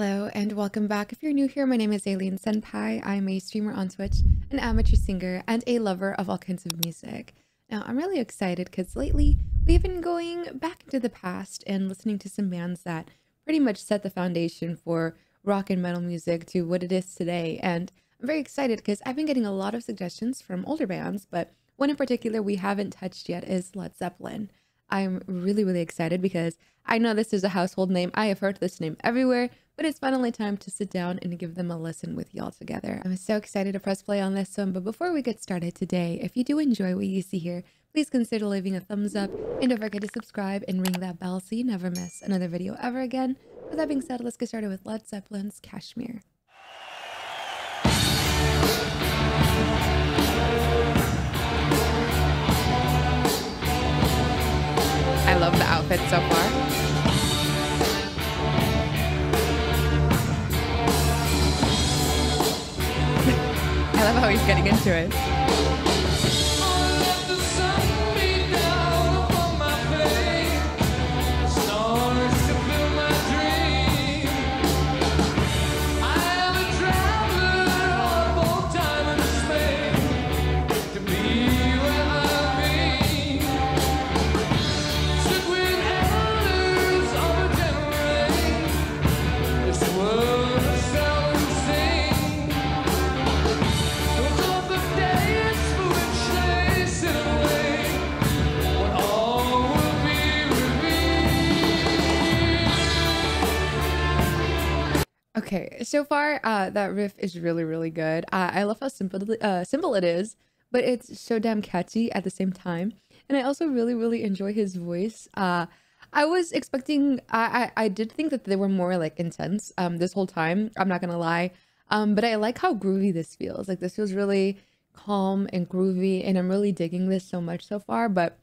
Hello and welcome back. If you're new here, my name is Aileen Senpai. I'm a streamer on Twitch, an amateur singer, and a lover of all kinds of music. Now, I'm really excited because lately we've been going back into the past and listening to some bands that pretty much set the foundation for rock and metal music to what it is today. And I'm very excited because I've been getting a lot of suggestions from older bands, but one in particular we haven't touched yet is Led Zeppelin. I'm really, really excited because I know this is a household name. I have heard this name everywhere, but it's finally time to sit down and give them a listen with y'all together. I'm so excited to press play on this one, but before we get started today, if you do enjoy what you see here, please consider leaving a thumbs up and don't forget to subscribe and ring that bell so you never miss another video ever again. With that being said, let's get started with Led Zeppelin's Kashmir. I love the outfit so far. I love how he's getting into it. So far uh, that riff is really, really good. Uh, I love how simple, uh, simple it is, but it's so damn catchy at the same time. And I also really, really enjoy his voice. Uh, I was expecting, I, I, I did think that they were more like intense um, this whole time. I'm not gonna lie. Um, but I like how groovy this feels. Like this feels really calm and groovy, and I'm really digging this so much so far. But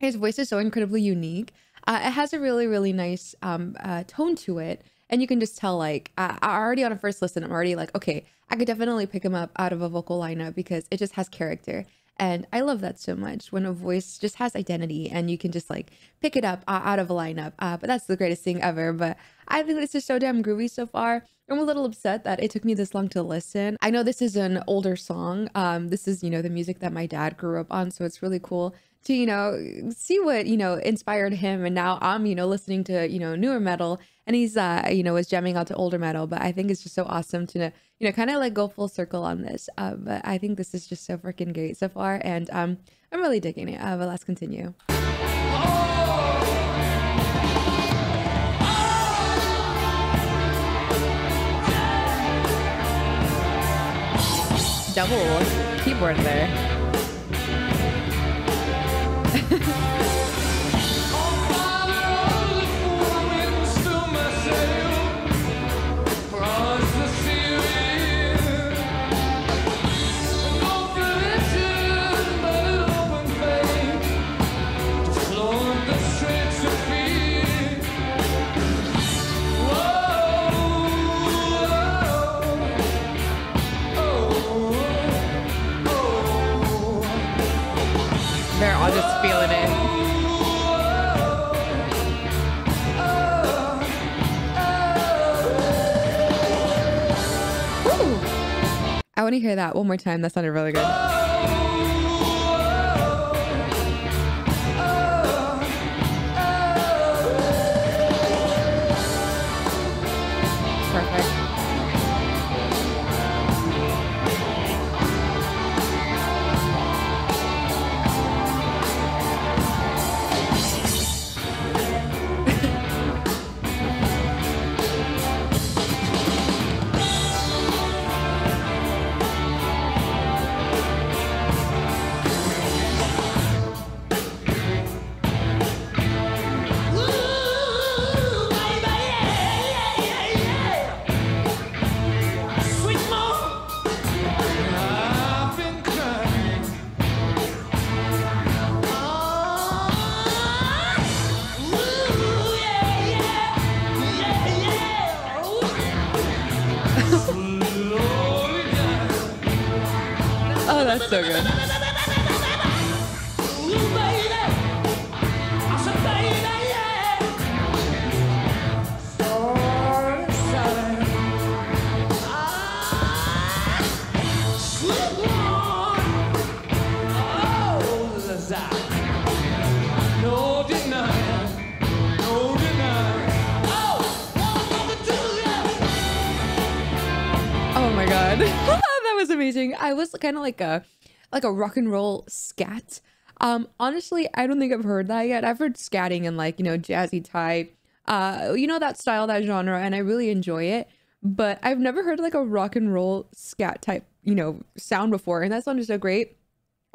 his voice is so incredibly unique. Uh, it has a really, really nice um, uh, tone to it and you can just tell like I, I already on a first listen i'm already like okay i could definitely pick him up out of a vocal lineup because it just has character. And i love that so much when a voice just has identity and you can just like pick it up uh, out of a lineup. Uh, but that's the greatest thing ever. But i think this is so damn groovy so far i'm a little upset that it took me this long to listen. I know this is an older song. Um this is you know the music that my dad grew up on so it's really cool to you know see what you know inspired him. And now i'm you know listening to you know newer metal and he's uh you know was jamming out to older metal but i think it's just so awesome to you know kind of like go full circle on this. Uh, but i think this is just so freaking great so far and um i'm really digging it. Uh, but let's continue double keyboard there Woo! I want to hear that one more time. That sounded really good. Amazing. I was kind of like a like a rock and roll scat. Um honestly, I don't think I've heard that yet. I've heard scatting and like, you know, jazzy type. Uh you know that style, that genre and I really enjoy it, but I've never heard like a rock and roll scat type, you know, sound before and that sounded so great.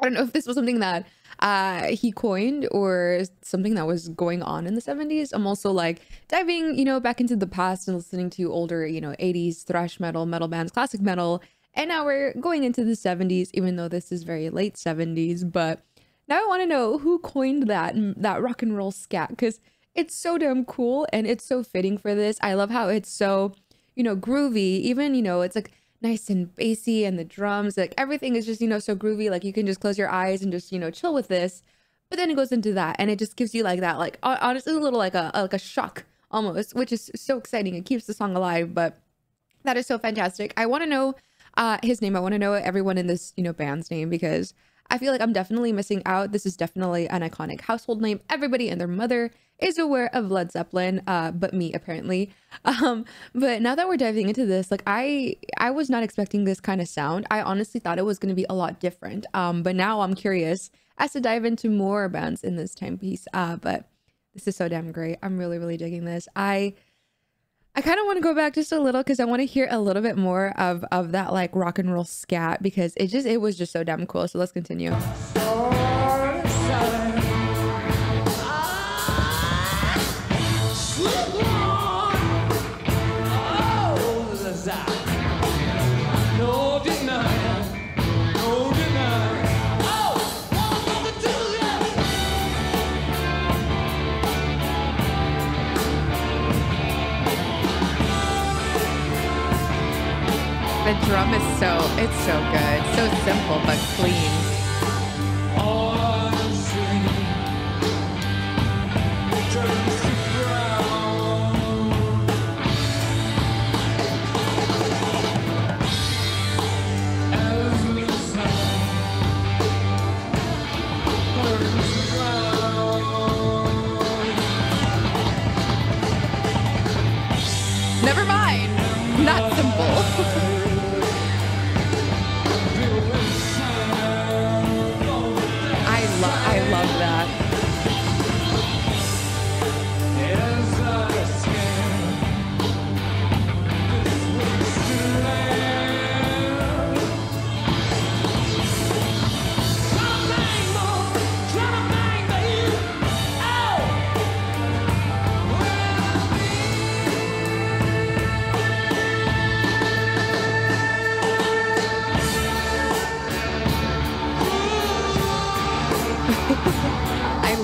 I don't know if this was something that uh, he coined or something that was going on in the 70s. I'm also like diving, you know, back into the past and listening to older, you know, 80s thrash metal, metal bands, classic metal. And now we're going into the 70s, even though this is very late 70s. But now I want to know who coined that, that rock and roll scat, because it's so damn cool and it's so fitting for this. I love how it's so, you know, groovy. Even, you know, it's like nice and bassy and the drums like everything is just you know so groovy like you can just close your eyes and just you know chill with this but then it goes into that and it just gives you like that like honestly a little like a like a shock almost which is so exciting it keeps the song alive but that is so fantastic i want to know uh his name i want to know everyone in this you know band's name because I feel like I'm definitely missing out. This is definitely an iconic household name. Everybody and their mother is aware of Led Zeppelin, uh, but me apparently. Um, but now that we're diving into this, like I, I was not expecting this kind of sound. I honestly thought it was going to be a lot different. Um, but now I'm curious as to dive into more bands in this timepiece. Uh, but this is so damn great. I'm really, really digging this. I I kind of want to go back just a little because I want to hear a little bit more of of that like rock and roll scat because it just it was just so damn cool. So let's continue. Oh. Drum is so, it's so good. So simple, but clean. Never mind.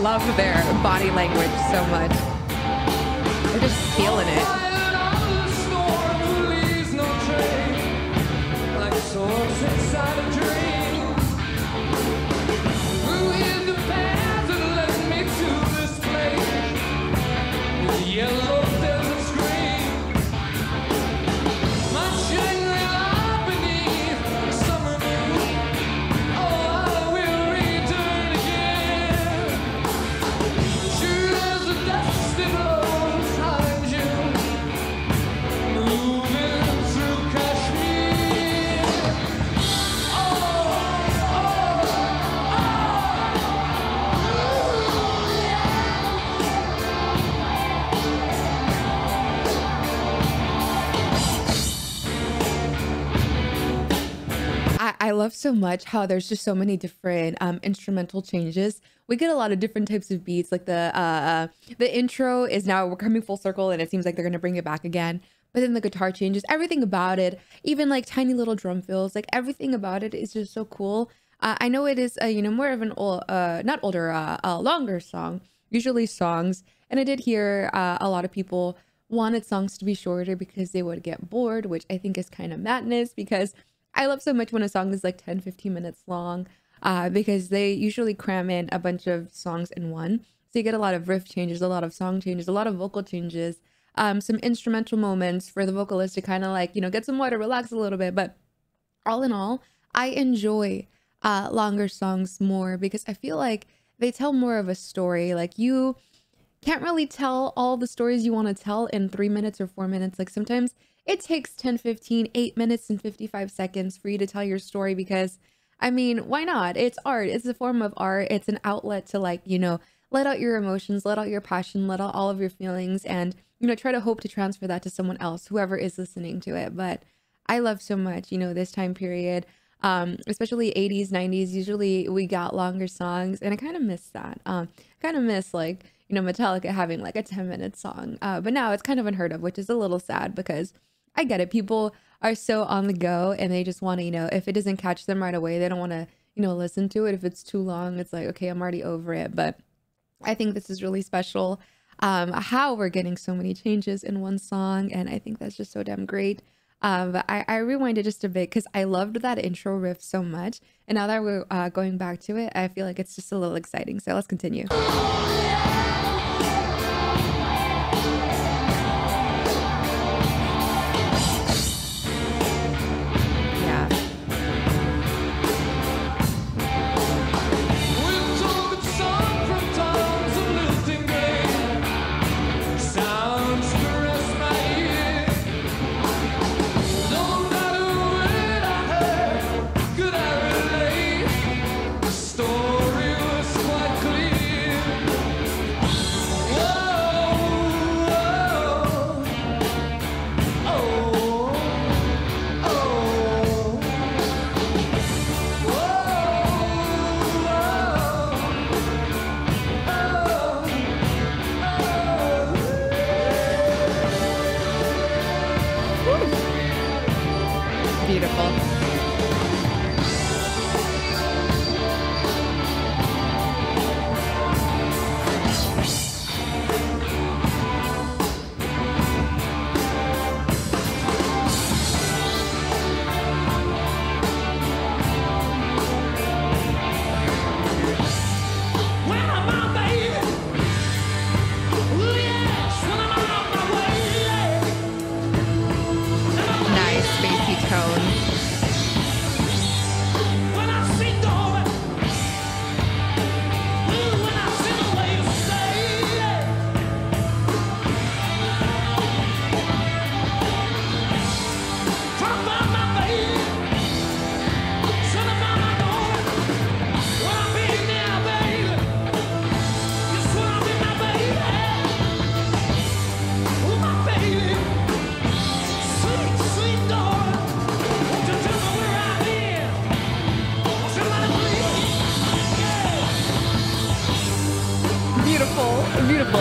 Love their body language so much. They're just feeling it. I so much how there's just so many different um, instrumental changes. We get a lot of different types of beats. Like the uh, the intro is now we're coming full circle, and it seems like they're gonna bring it back again. But then the guitar changes, everything about it, even like tiny little drum fills, like everything about it is just so cool. Uh, I know it is, uh, you know, more of an old, uh, not older, uh, a longer song. Usually songs, and I did hear uh, a lot of people wanted songs to be shorter because they would get bored, which I think is kind of madness because I love so much when a song is like 10, 15 minutes long uh, because they usually cram in a bunch of songs in one. So you get a lot of riff changes, a lot of song changes, a lot of vocal changes, um, some instrumental moments for the vocalist to kind of like, you know, get some water, relax a little bit. But all in all, I enjoy uh, longer songs more because I feel like they tell more of a story. Like you can't really tell all the stories you want to tell in three minutes or four minutes. Like sometimes it takes 10, 15, 8 minutes and 55 seconds for you to tell your story because, I mean, why not? It's art. It's a form of art. It's an outlet to, like, you know, let out your emotions, let out your passion, let out all of your feelings, and, you know, try to hope to transfer that to someone else, whoever is listening to it. But I love so much, you know, this time period um, especially 80s, 90s. Usually we got longer songs, and I kind of miss that. Um, kind of miss like you know Metallica having like a 10 minute song, uh, but now it's kind of unheard of, which is a little sad because I get it. People are so on the go, and they just want to you know if it doesn't catch them right away, they don't want to you know listen to it. If it's too long, it's like okay, I'm already over it. But I think this is really special. Um, how we're getting so many changes in one song, and I think that's just so damn great. Um, but I, I rewinded just a bit because I loved that intro riff so much. And now that we're uh, going back to it, I feel like it's just a little exciting. So let's continue.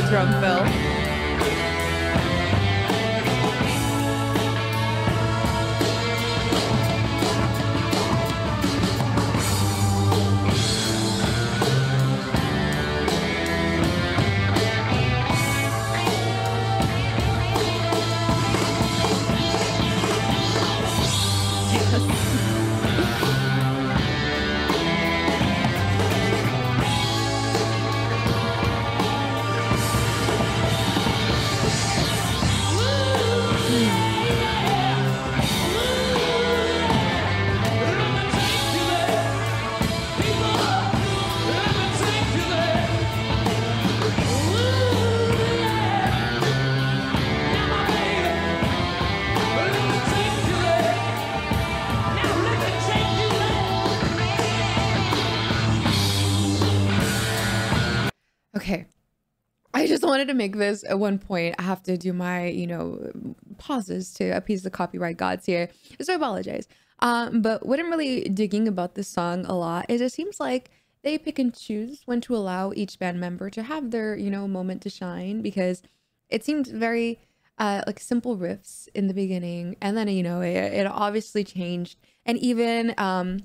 Drum fill. Wanted to make this at one point. I have to do my, you know, pauses to appease the copyright gods here. So I apologize. Um, but what I'm really digging about this song a lot is it seems like they pick and choose when to allow each band member to have their, you know, moment to shine because it seemed very uh, like simple riffs in the beginning and then, you know, it, it obviously changed. And even um,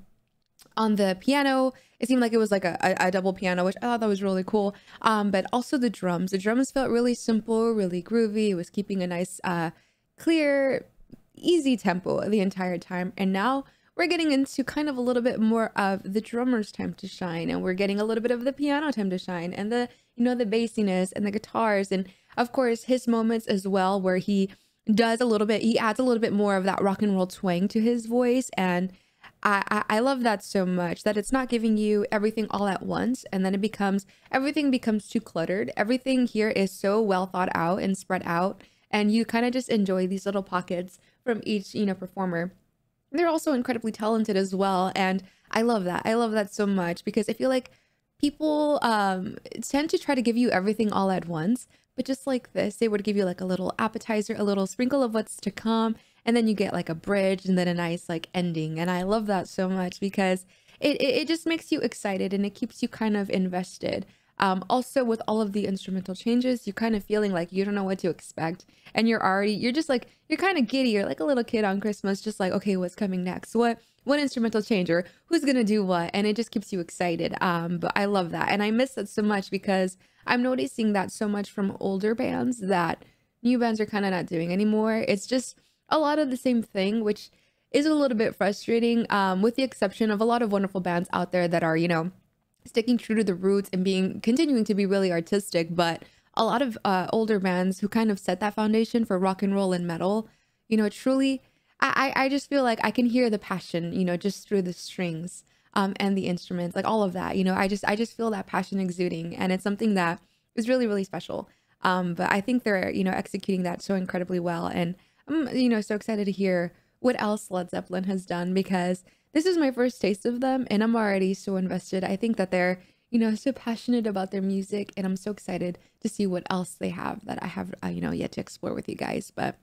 on the piano it seemed like it was like a, a, a, double piano which i thought that was really cool. Um but also the drums. The drums felt really simple really groovy. It was keeping a nice uh clear easy tempo the entire time. And now we're getting into kind of a little bit more of the drummer's time to shine and we're getting a little bit of the piano time to shine and the you know the bassiness and the guitars and of course his moments as well where he does a little bit he adds a little bit more of that rock and roll twang to his voice and I, I, love that so much that it's not giving you everything all at once and then it becomes everything becomes too cluttered. Everything here is so well thought out and spread out and you kind of just enjoy these little pockets from each, you know, performer. They're also incredibly talented as well and I love that. I love that so much because I feel like people um tend to try to give you everything all at once, but just like this, they would give you like a little appetizer, a little sprinkle of what's to come and then you get like a bridge and then a nice like ending. And i love that so much because it, it, it just makes you excited and it keeps you kind of invested. Um, also with all of the instrumental changes you're kind of feeling like you don't know what to expect and you're already you're just like you're kind of giddy. You're like a little kid on christmas just like okay what's coming next? What what instrumental change or who's gonna do what? And it just keeps you excited. Um but i love that. And i miss that so much because i'm noticing that so much from older bands that new bands are kind of not doing anymore it's just a lot of the same thing, which is a little bit frustrating, um, with the exception of a lot of wonderful bands out there that are, you know, sticking true to the roots and being continuing to be really artistic. But a lot of uh, older bands who kind of set that foundation for rock and roll and metal, you know, truly, I, I just feel like I can hear the passion, you know, just through the strings um, and the instruments, like all of that. You know, I just I just feel that passion exuding, and it's something that is really really special. Um, but I think they're you know executing that so incredibly well, and I'm, you know, so excited to hear what else Led Zeppelin has done because this is my first taste of them and I'm already so invested. I think that they're, you know, so passionate about their music and I'm so excited to see what else they have that I have, uh, you know, yet to explore with you guys. But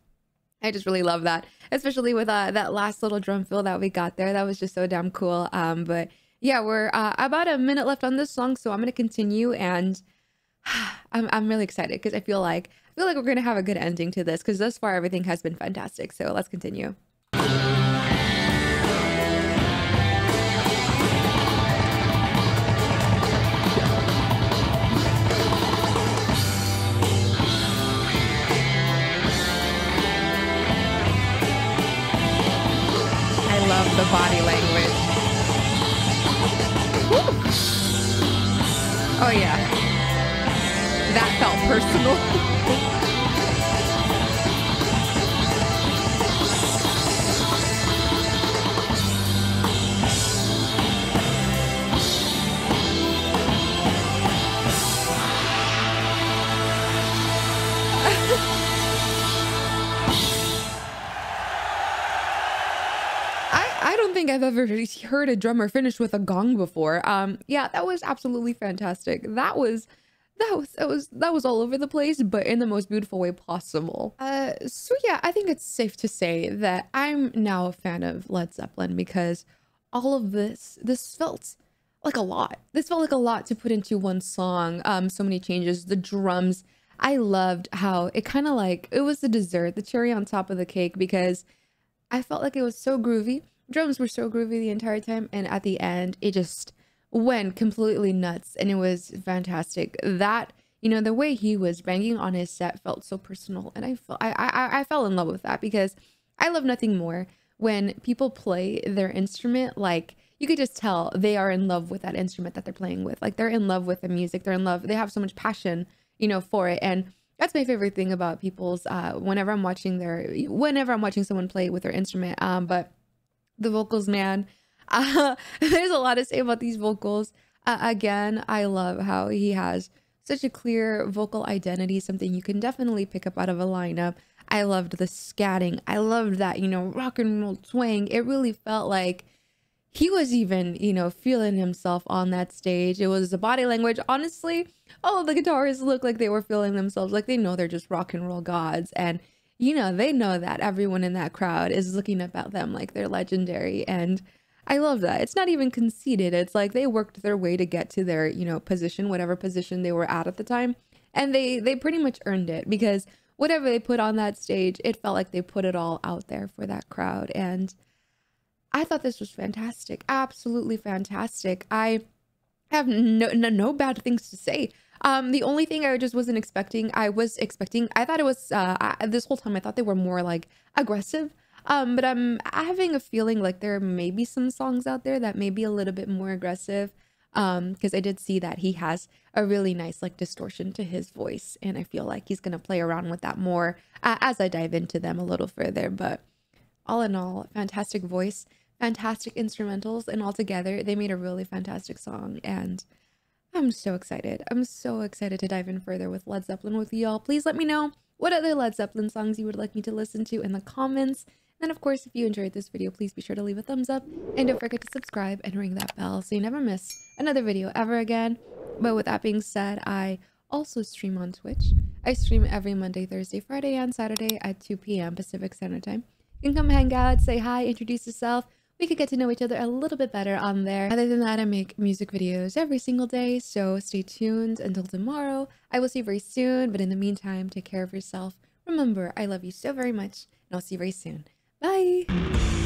I just really love that, especially with uh, that last little drum fill that we got there. That was just so damn cool. Um, but yeah, we're uh, about a minute left on this song, so I'm gonna continue and I'm I'm really excited because I feel like I feel like we're going to have a good ending to this because thus far everything has been fantastic. So let's continue. Love the body language. Woo. Oh yeah that felt personal. think I've ever heard a drummer finish with a gong before. Um, yeah, that was absolutely fantastic. That was that was that was that was all over the place but in the most beautiful way possible. Uh so yeah i think it's safe to say that i'm now a fan of led zeppelin because all of this this felt like a lot. This felt like a lot to put into one song. Um so many changes. The drums i loved how it kind of like it was the dessert the cherry on top of the cake because i felt like it was so groovy drums were so groovy the entire time and at the end it just went completely nuts and it was fantastic. That you know the way he was banging on his set felt so personal, and I felt I I I fell in love with that because I love nothing more when people play their instrument like you could just tell they are in love with that instrument that they're playing with. Like they're in love with the music. They're in love. They have so much passion, you know, for it. And that's my favorite thing about people's uh whenever I'm watching their whenever I'm watching someone play with their instrument. Um, but the vocals, man, uh, there's a lot to say about these vocals. Uh, again, I love how he has such a clear vocal identity, something you can definitely pick up out of a lineup. I loved the scatting. I loved that, you know, rock and roll twang. It really felt like he was even, you know, feeling himself on that stage. It was the body language. Honestly, all of the guitarists look like they were feeling themselves, like they know they're just rock and roll gods. And, you know, they know that everyone in that crowd is looking up at them like they're legendary. And I love that. It's not even conceited. It's like they worked their way to get to their, you know, position, whatever position they were at at the time, and they they pretty much earned it because whatever they put on that stage, it felt like they put it all out there for that crowd and I thought this was fantastic. Absolutely fantastic. I have no no, no bad things to say. Um, the only thing I just wasn't expecting, I was expecting, I thought it was, uh, I, this whole time I thought they were more like aggressive um, but I'm having a feeling like there may be some songs out there that may be a little bit more aggressive. Um, because I did see that he has a really nice like distortion to his voice, and I feel like he's gonna play around with that more uh, as I dive into them a little further. But all in all, fantastic voice, fantastic instrumentals, and all together they made a really fantastic song. And I'm so excited. I'm so excited to dive in further with Led Zeppelin with y'all. Please let me know what other Led Zeppelin songs you would like me to listen to in the comments. And of course, if you enjoyed this video, please be sure to leave a thumbs up and don't forget to subscribe and ring that bell so you never miss another video ever again. But with that being said, I also stream on Twitch. I stream every Monday, Thursday, Friday, and Saturday at 2 p.m. Pacific Standard Time. You can come hang out, say hi, introduce yourself. We could get to know each other a little bit better on there. Other than that, I make music videos every single day, so stay tuned until tomorrow. I will see you very soon, but in the meantime, take care of yourself. Remember, I love you so very much, and I'll see you very soon. Bye!